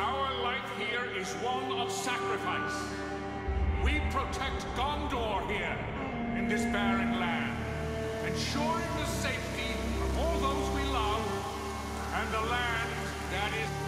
our life here is one of sacrifice. We protect Gondor here, in this barren land, ensuring the safety of all those we love, and the land that is...